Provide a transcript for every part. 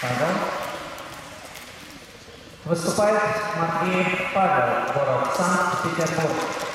Павел. Выступает Матвеев Павел, город Санкт-Петербург.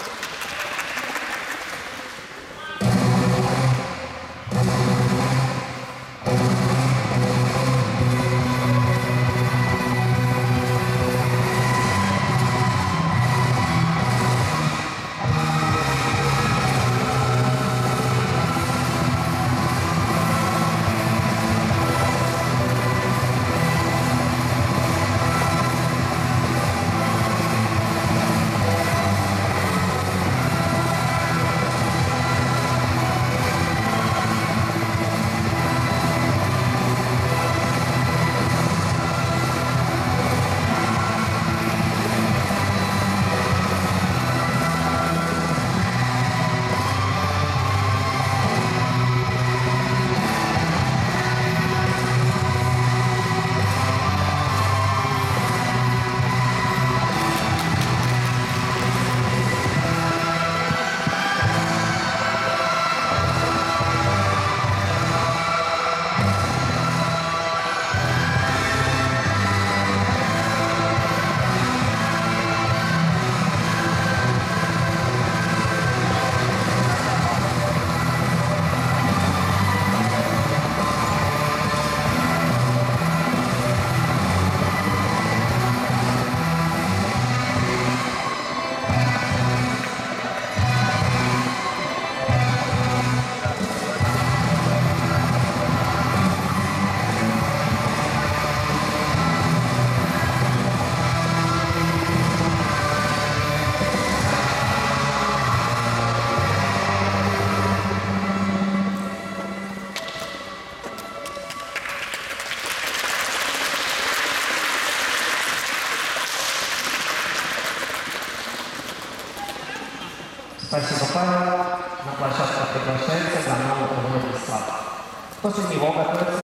Persze Zapala, na planszetkach 15, dla mało powodów Polsce nie mogę,